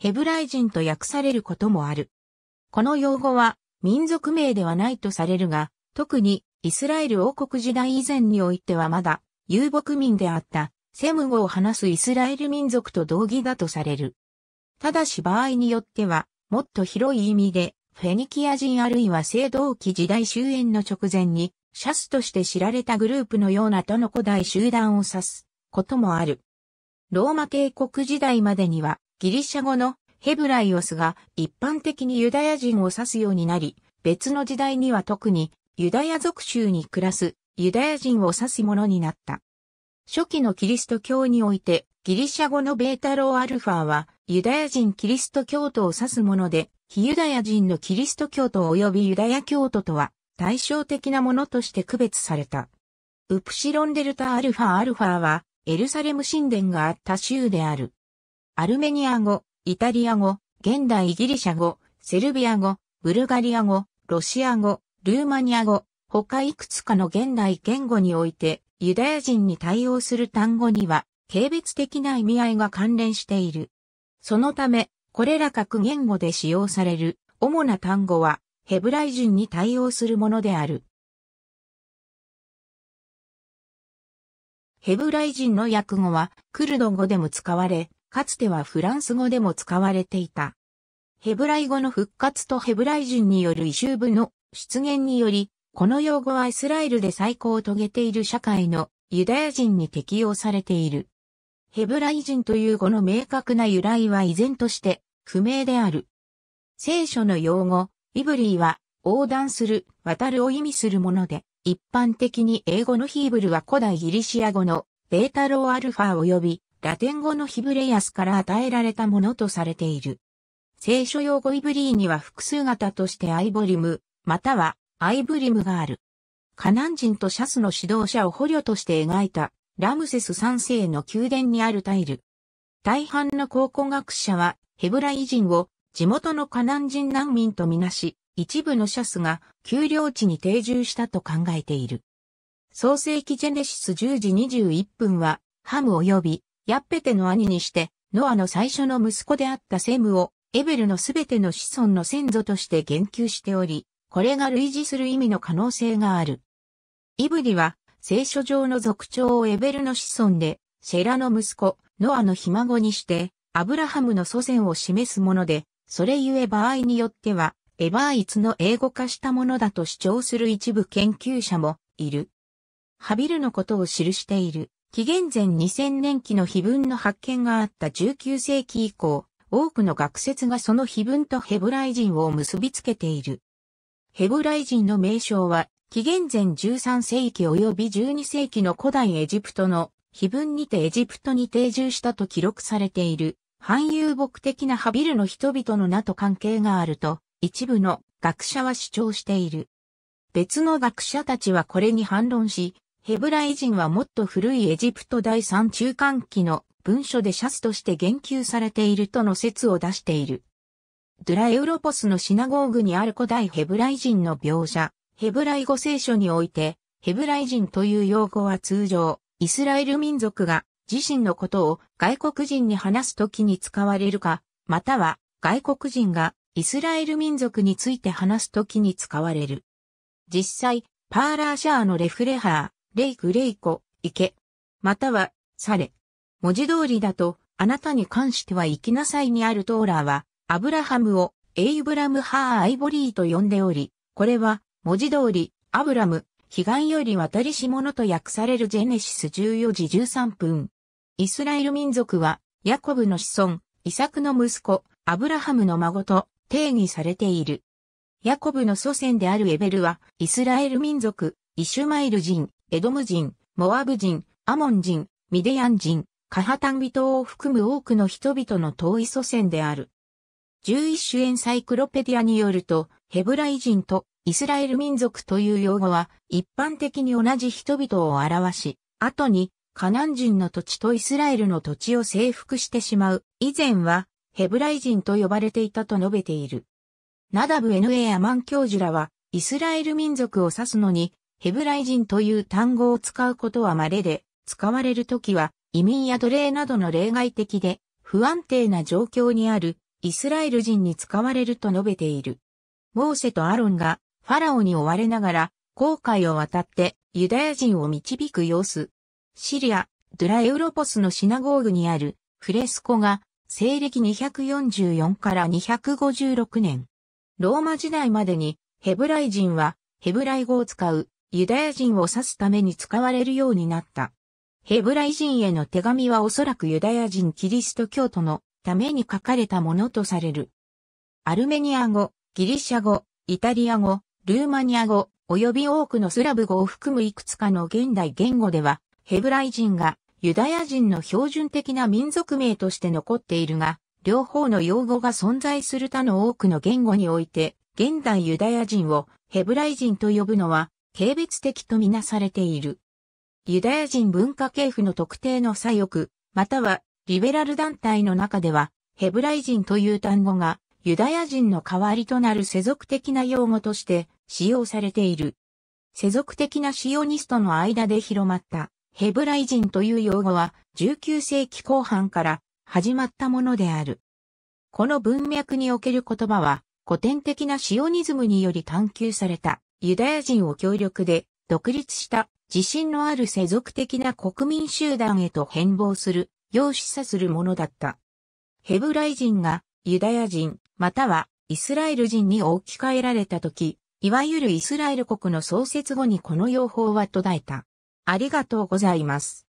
ヘブライ人と訳されることもある。この用語は民族名ではないとされるが、特にイスラエル王国時代以前においてはまだ遊牧民であったセム語を話すイスラエル民族と同義だとされる。ただし場合によってはもっと広い意味でフェニキア人あるいは青銅器時代終焉の直前にシャスとして知られたグループのような他の古代集団を指すこともある。ローマ帝国時代までにはギリシャ語のヘブライオスが一般的にユダヤ人を指すようになり、別の時代には特にユダヤ族州に暮らすユダヤ人を指すものになった。初期のキリスト教において、ギリシャ語のベータローアルファは、ユダヤ人キリスト教徒を指すもので、非ユダヤ人のキリスト教徒及びユダヤ教徒とは、対照的なものとして区別された。ウプシロンデルタアルファアルファは、エルサレム神殿があった州である。アルメニア語、イタリア語、現代ギリシャ語、セルビア語、ブルガリア語、ロシア語、ルーマニア語、他いくつかの現代言語において、ユダヤ人に対応する単語には、軽蔑的な意味合いが関連している。そのため、これら各言語で使用される主な単語は、ヘブライ人に対応するものである。ヘブライ人の訳語は、クルド語でも使われ、かつてはフランス語でも使われていた。ヘブライ語の復活とヘブライ人による異臭部の出現により、この用語はイスラエルで最高を遂げている社会のユダヤ人に適用されている。ヘブライ人という語の明確な由来は依然として不明である。聖書の用語、イブリーは横断する、渡るを意味するもので、一般的に英語のヒーブルは古代ギリシア語のベータローアルファ及びラテン語のヒブレアスから与えられたものとされている。聖書用語イブリーには複数型としてアイボリム、またはアイブリムがある。カナン人とシャスの指導者を捕虜として描いたラムセス3世の宮殿にあるタイル。大半の考古学者はヘブライ人を地元のカナン人難民とみなし、一部のシャスが丘陵地に定住したと考えている。創世記ジェネシス10時21分は、ハム及びヤッペテの兄にして、ノアの最初の息子であったセムを、エベルのすべての子孫の先祖として言及しており、これが類似する意味の可能性がある。イブリは、聖書上の族長をエベルの子孫で、シェラの息子、ノアのひ孫にして、アブラハムの祖先を示すもので、それゆえ場合によっては、エバーイツの英語化したものだと主張する一部研究者もいる。ハビルのことを記している。紀元前2000年期の碑文の発見があった19世紀以降、多くの学説がその碑文とヘブライ人を結びつけている。ヘブライ人の名称は、紀元前13世紀及び12世紀の古代エジプトの碑文にてエジプトに定住したと記録されている、反遊牧的なハビルの人々の名と関係があると、一部の学者は主張している。別の学者たちはこれに反論し、ヘブライ人はもっと古いエジプト第三中間期の文書でシャスとして言及されているとの説を出している。ドゥラエウロポスのシナゴーグにある古代ヘブライ人の描写、ヘブライ語聖書において、ヘブライ人という用語は通常、イスラエル民族が自身のことを外国人に話すときに使われるか、または外国人がイスラエル民族について話すときに使われる。実際、パーラーシャーのレフレハー、レイクレイコ、行け、または、され。文字通りだと、あなたに関しては行きなさいにあるトーラーは、アブラハムをエイブラム・ハー・アイボリーと呼んでおり、これは文字通りアブラム、彼岸より渡りし者と訳されるジェネシス14時13分。イスラエル民族はヤコブの子孫、イサクの息子、アブラハムの孫と定義されている。ヤコブの祖先であるエベルはイスラエル民族、イシュマイル人、エドム人、モアブ人、アモン人、ミデヤン人、カハタンビ島を含む多くの人々の遠い祖先である。11種エンサイクロペディアによると、ヘブライ人とイスラエル民族という用語は一般的に同じ人々を表し、後にカナン人の土地とイスラエルの土地を征服してしまう。以前はヘブライ人と呼ばれていたと述べている。ナダブ N.A. アマン教授らはイスラエル民族を指すのにヘブライ人という単語を使うことは稀で、使われるときは移民や奴隷などの例外的で不安定な状況にあるイスラエル人に使われると述べている。モーセとアロンがファラオに追われながら航海を渡ってユダヤ人を導く様子。シリア、ドゥラエウロポスのシナゴーグにあるフレスコが西暦244から256年。ローマ時代までにヘブライ人はヘブライ語を使うユダヤ人を指すために使われるようになった。ヘブライ人への手紙はおそらくユダヤ人キリスト教徒のために書かれたものとされる。アルメニア語、ギリシャ語、イタリア語、ルーマニア語、及び多くのスラブ語を含むいくつかの現代言語では、ヘブライ人がユダヤ人の標準的な民族名として残っているが、両方の用語が存在する他の多くの言語において、現代ユダヤ人をヘブライ人と呼ぶのは、軽蔑的とみなされている。ユダヤ人文化系譜の特定の左翼、またはリベラル団体の中では、ヘブライ人という単語がユダヤ人の代わりとなる世俗的な用語として使用されている。世俗的なシオニストの間で広まったヘブライ人という用語は19世紀後半から始まったものである。この文脈における言葉は古典的なシオニズムにより探求されたユダヤ人を協力で独立した自信のある世俗的な国民集団へと変貌する、要示唆するものだった。ヘブライ人がユダヤ人、またはイスラエル人に置き換えられたとき、いわゆるイスラエル国の創設後にこの用法は途絶えた。ありがとうございます。